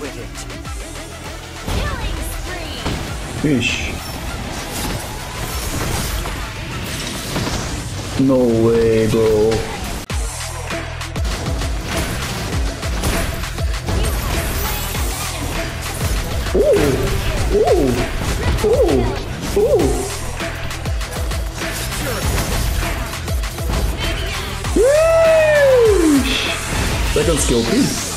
with it. Killing No way, bro. Ooh, ooh, ooh, ooh. Second skill, please.